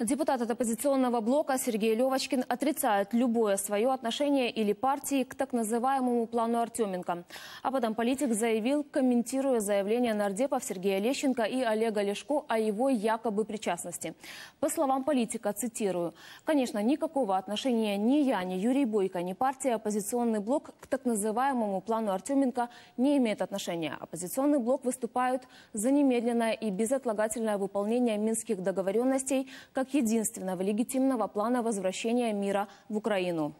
Депутат от оппозиционного блока Сергей Левочкин отрицает любое свое отношение или партии к так называемому плану Артеменко. Об этом политик заявил, комментируя заявление нардепов Сергея Лещенко и Олега Лешко о его якобы причастности. По словам политика, цитирую, «Конечно, никакого отношения ни я, ни Юрий Бойко, ни партия «Оппозиционный блок» к так называемому плану Артеменко не имеет отношения. Оппозиционный блок выступает за немедленное и безотлагательное выполнение минских договоренностей, как единственного легитимного плана возвращения мира в Украину.